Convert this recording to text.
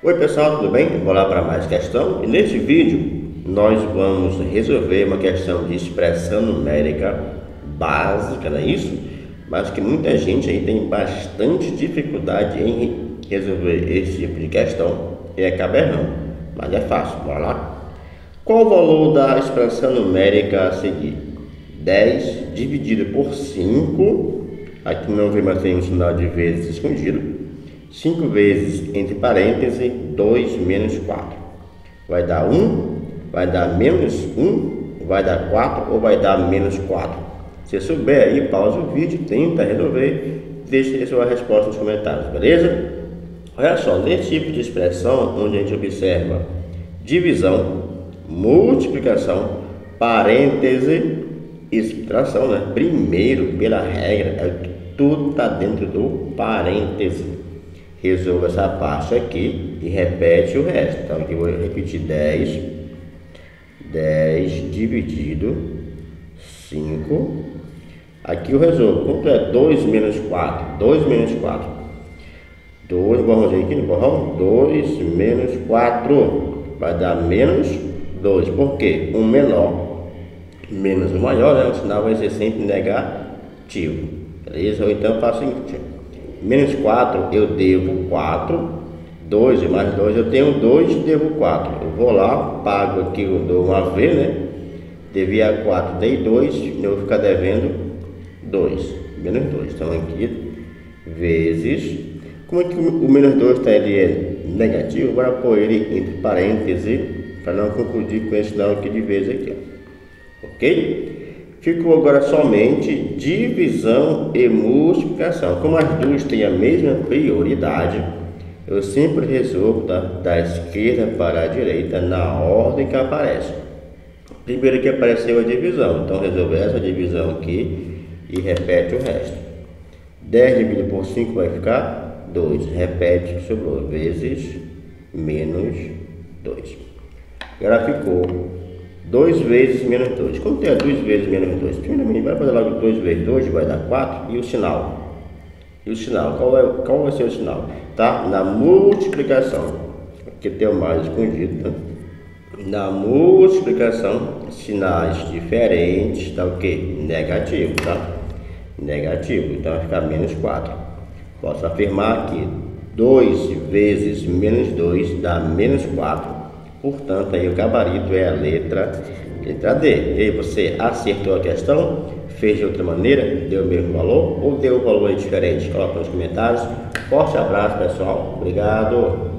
Oi pessoal, tudo bem? Vou lá para mais questão e neste vídeo nós vamos resolver uma questão de expressão numérica básica, não é isso? Mas que muita gente aí tem bastante dificuldade em resolver esse tipo de questão e acaba errando, mas é fácil, bora lá? Qual o valor da expressão numérica a seguir? 10 dividido por 5, aqui não vem mais um sinal de vezes escondido, 5 vezes, entre parênteses, 2 menos 4. Vai dar 1, vai dar menos 1, vai dar 4 ou vai dar menos 4? Se souber aí, pausa o vídeo, tenta resolver, deixe sua resposta nos comentários, beleza? Olha só, nesse tipo de expressão, onde a gente observa divisão, multiplicação, parêntese e subtração, né? Primeiro, pela regra, é tudo está dentro do parêntese resolva essa parte aqui e repete o resto. Então aqui eu vou repetir 10, 10 dividido 5. Aqui eu resolvo. Quanto é 2 menos 4? 2 menos 4. 2, borrãozinho aqui no borrão. 2 menos 4. Vai dar menos 2. Por quê? Um menor menos o maior, né? o sinal vai ser sempre negativo. Beleza? Ou então faço o seguinte menos 4 eu devo 4, 2 mais 2 eu tenho 2, devo 4. Eu vou lá, pago aqui, eu dou uma vez, né? Devia 4, dei 2, eu vou ficar devendo 2, menos 2. Então aqui, vezes, como é que o menos 2 está ele é negativo, bora pôr ele entre parênteses, para não confundir com esse não aqui de vezes aqui, ó. ok? Ficou agora somente divisão e multiplicação. Como as duas têm a mesma prioridade, eu sempre resolvo da, da esquerda para a direita na ordem que aparece. Primeiro que apareceu a divisão, então resolver essa divisão aqui e repete o resto. 10 dividido por 5 vai ficar 2. Repete o que sobrou, vezes menos 2. Agora ficou 2 vezes menos 2. Como tem 2 vezes menos 2? Primeiramente, vai fazer logo 2 vezes 2, vai dar 4. E o sinal? E o sinal? Qual, é, qual vai ser o sinal? Tá? Na multiplicação. Aqui tem o mais escondido, tá? Na multiplicação, sinais diferentes, tá o que? Negativo, tá? Negativo. Então vai ficar menos 4. Posso afirmar que 2 vezes menos 2 dá menos 4 Portanto, aí o gabarito é a letra, letra D. E aí você acertou a questão? Fez de outra maneira? Deu o mesmo valor? Ou deu um valor diferente? Coloca nos comentários. Forte abraço, pessoal. Obrigado.